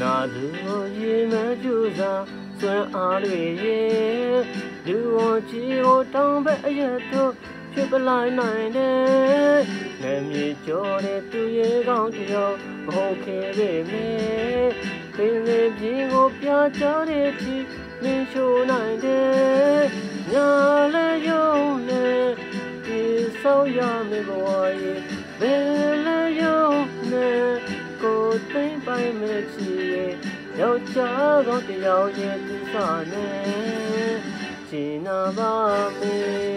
နာသူရေမကျူစာစွမ်းအားတွေရဲ့လူဝန်ကြီးကိုတောင်းပဲအရတော့ဖြစ်ပလိုက်နိုင်တယ်ငမြေကျော်တဲ့သူရဲ့ကောင်းတယောက်မဟုတ်ခဲ့ပေမဲ့ပင်လယ်ပြင်ကိုပြချတဲ့ဒီမင်းချိုနိုင်တယ်ညာလေယုံနဲ့ဒီဆောက်ရမယ့်ဘဝ သိမ့်ပိုင်မဲ့ချီရဲ့ယောက်ျားကောင်းတယောက်ရဲ့သူစားနဲ့ချီနာပါမေ